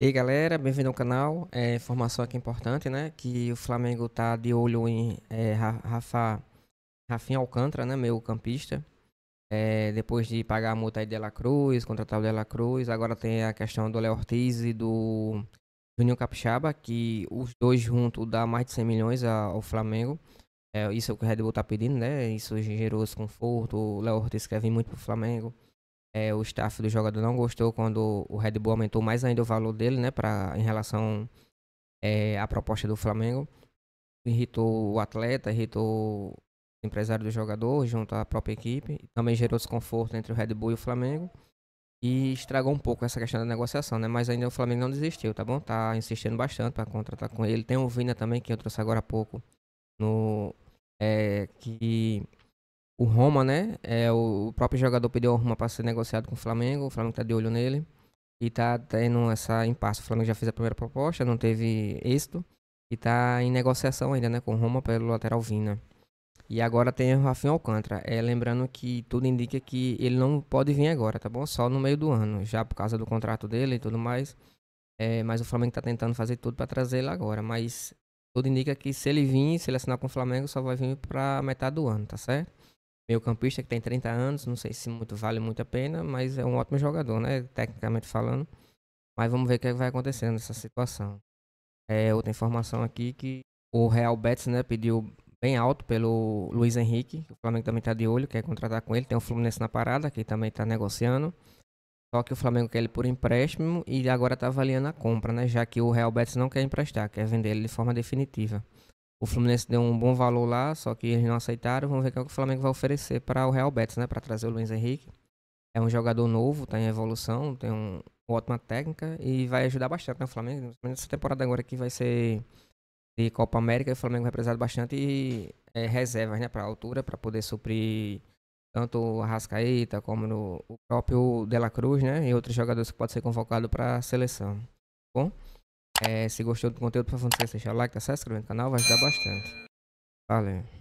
E aí galera, bem-vindo ao canal. É, informação aqui importante, né? Que o Flamengo tá de olho em é, Rafa, Rafinha Alcântara, né? Meio campista. É, depois de pagar a multa aí de La Cruz, contratar o de La Cruz, agora tem a questão do Léo Ortiz e do Juninho Capixaba, que os dois juntos dá mais de 100 milhões ao Flamengo. É, isso é o que o Red Bull tá pedindo, né? Isso gerou desconforto. O Léo Ortiz quer vir muito pro Flamengo. É, o staff do jogador não gostou quando o Red Bull aumentou mais ainda o valor dele, né, pra, em relação é, à proposta do Flamengo. Irritou o atleta, irritou o empresário do jogador junto à própria equipe. Também gerou desconforto entre o Red Bull e o Flamengo. E estragou um pouco essa questão da negociação, né? Mas ainda o Flamengo não desistiu, tá bom? Tá insistindo bastante para contratar com ele. Tem o Vina também, que eu trouxe agora há pouco, no, é, que o Roma, né? É, o próprio jogador pediu o Roma para ser negociado com o Flamengo. O Flamengo tá de olho nele. E tá tendo essa impasse. O Flamengo já fez a primeira proposta, não teve êxito. E tá em negociação ainda, né? Com o Roma pelo lateral Vina. E agora tem o Rafinha Alcântara. É, lembrando que tudo indica que ele não pode vir agora, tá bom? Só no meio do ano, já por causa do contrato dele e tudo mais. É, mas o Flamengo tá tentando fazer tudo para trazer ele agora. Mas tudo indica que se ele vir, se ele assinar com o Flamengo, só vai vir pra metade do ano, tá certo? Meio campista que tem 30 anos, não sei se muito vale muito a pena, mas é um ótimo jogador, né? Tecnicamente falando. Mas vamos ver o que vai acontecer nessa situação. É, outra informação aqui que o Real Betis, né, pediu bem alto pelo Luiz Henrique, o Flamengo também está de olho, quer contratar com ele, tem o Fluminense na parada, que também está negociando. Só que o Flamengo quer ele por empréstimo e agora está avaliando a compra, né? Já que o Real Betis não quer emprestar, quer vender ele de forma definitiva. O Fluminense deu um bom valor lá, só que eles não aceitaram. Vamos ver o que, é o Flamengo vai oferecer para o Real Betis, né? Para trazer o Luiz Henrique. É um jogador novo, está em evolução, tem um, uma ótima técnica e vai ajudar bastante né, o Flamengo. Nessa temporada agora aqui vai ser de Copa América, o Flamengo vai precisar bastante é, reservas né, para altura, para poder suprir tanto o Arrascaeta como no, o próprio De La Cruz né, e outros jogadores que podem ser convocados para a seleção. Bom? É, se gostou do conteúdo, por favor, não esqueça de deixar o like, tá? Se no canal, vai ajudar bastante. Valeu.